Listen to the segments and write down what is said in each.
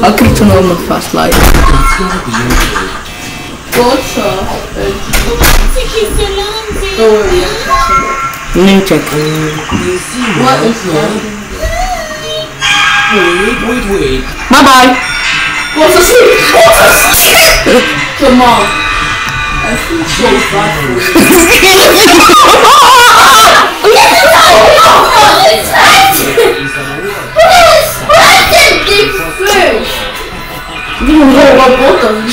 I could turn on the flashlight. It's gonna be okay. Gotcha. Don't worry. Let me check. You see What now, is that? Wait, wait, wait. Bye bye. What's the sleep? What's the sleep? Come on. I feel so bad for you. You both of you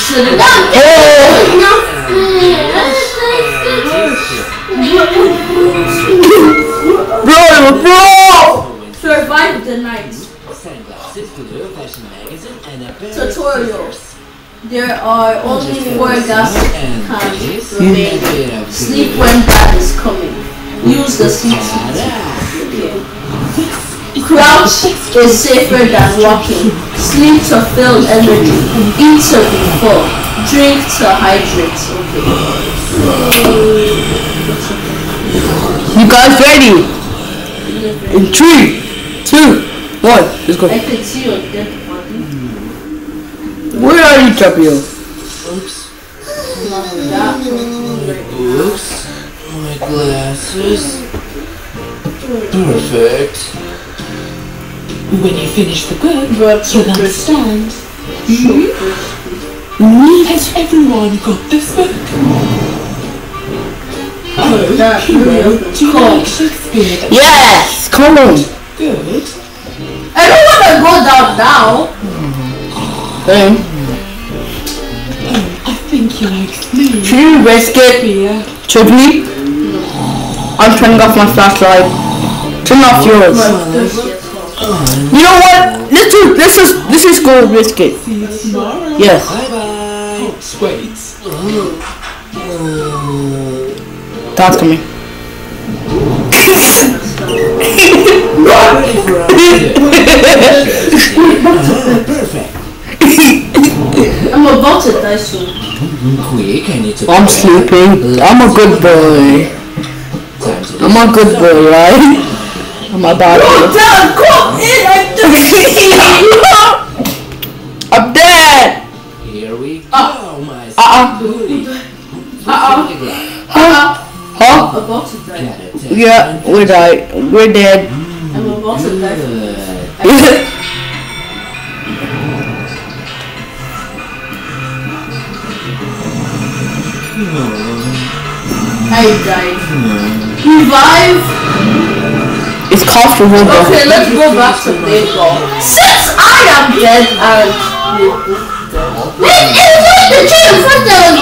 Bro! Survive the night. Sunglasses, glue, fashion magazine, and a pair of Tutorial. There are only four gas cans remaining. Sleep when dad is coming. Use the seat. Ta-da! Crouch is safer than walking. Sleep to fill energy. Eat to be full. Drink to hydrate. Okay. You guys ready? In three, two, one, let's go. I can see your dead body. Where are you, Tapio? Oops. That My books. My glasses. Perfect. When you finish the book, But you'll understand. Has everyone got this book? Oh, That hero, really do you cool. like Shakespeare? Yes, come on. Good. I don't want to go down now. Um, I think you like me. should you risk it, Shakespeare. Tripley? I'm turning off my flashlight. Turn off yours. You know what? Let's do. Let's. This is go biscuit. See you tomorrow. Yes. Bye bye. Wait. Dad's coming. Ready for our uh, Perfect. I'm about to die soon. Quick, I need to. I'm sleeping. I'm a good boy. I'm a good boy, right? I'm a bad boy. Dad, come in. I'm I'm dead. Here we go, Ah. my Uh-uh. booty. Uh-uh. Huh? Huh? I'm about to die. Yeah, we died. We're dead. I'm about to die. Good. I died. Revive. It's comfortable though. Okay, let's go back to baseball. Since I am dead um, and Wait, it's like the chain in front